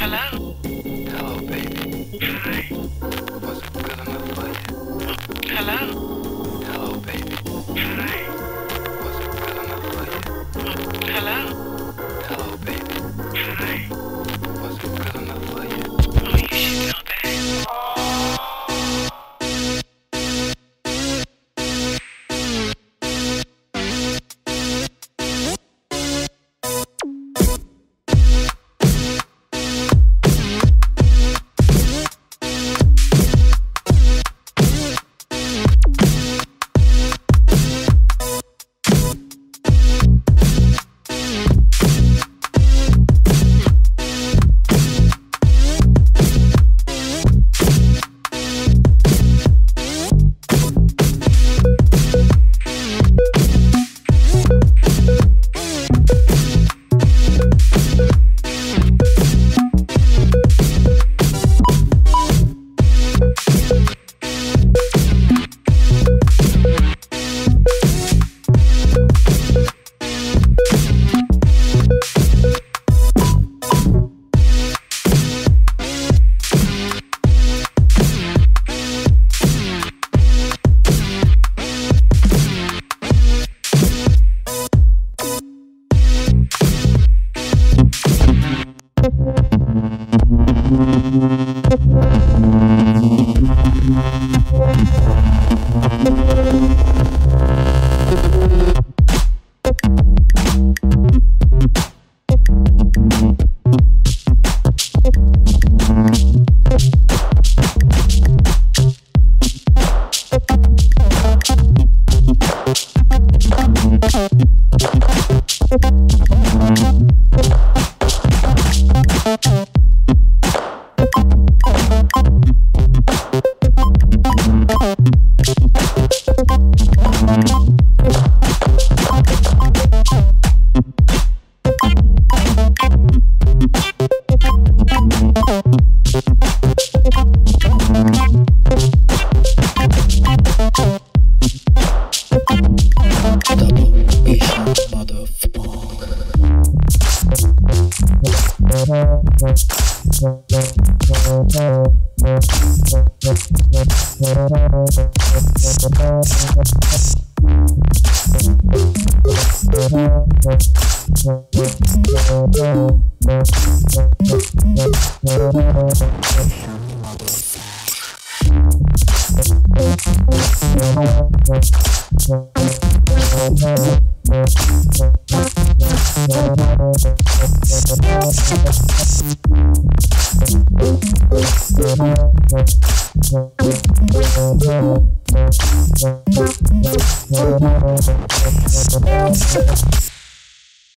Hello? Hello, baby. Hi. Was it good enough for you? Hello? Hello, baby. Hi. Was it good enough for you? Hello? Hello, baby. Hi. Was it good enough for you? Oh, you should know that. Double Asian motherfucker. Hello,